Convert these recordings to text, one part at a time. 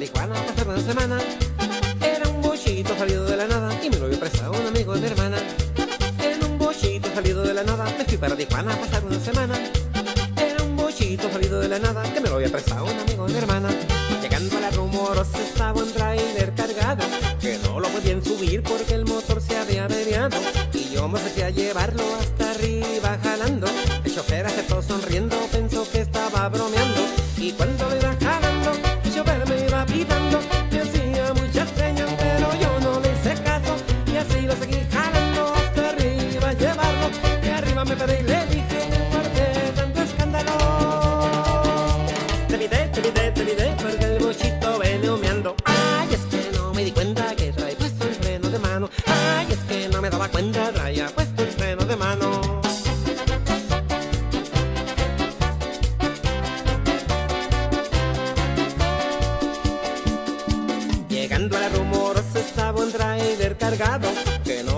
Tijuana a pasar una semana. Era un bochito salido de la nada y me lo había prestado un amigo de hermana. En un bochito salido de la nada me fui para Tijuana pasar una semana. Era un bochito salido de la nada que me lo había prestado un amigo de hermana. Llegando a la rumorosa estaba un trailer cargado que no lo podían subir porque el motor se había averiado. Y yo me ofrecí a llevarlo hasta arriba jalando. El chofer aceptó sonriendo, pensó que estaba bromeando. Arriba me y le dije, ¿por qué tanto escándalo? Te evité, te evité, te evité, porque el bochito viene humeando. Ay, es que no me di cuenta que trae puesto el freno de mano. Ay, es que no me daba cuenta, traía puesto el freno de mano. Llegando a la rumorosa estaba un trailer cargado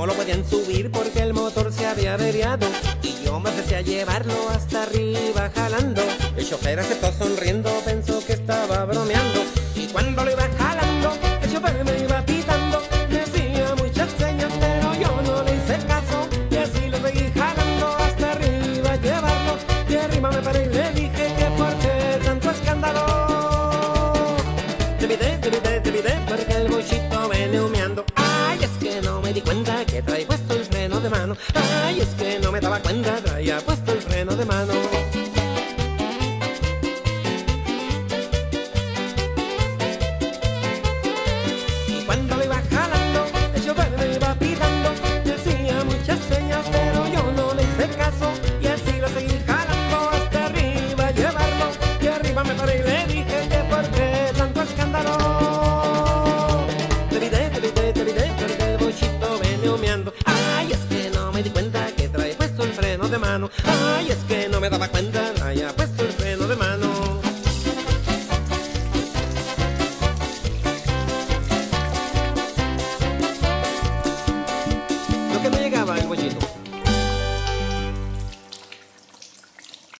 no lo podían subir porque el motor se había averiado. Y yo me empecé a llevarlo hasta arriba jalando. El chofer aceptó sonriendo, pensó que estaba bromeando. Y cuando lo iba jalando, el chofer me iba Ay, es que no me daba cuenta, traía puesto el freno de mano. Y cuando lo iba jalando, el chofer me iba pitando. Me hacía muchas señas, pero Ay, es que no me daba cuenta, haya ah, puesto el freno de mano. Lo que me llegaba el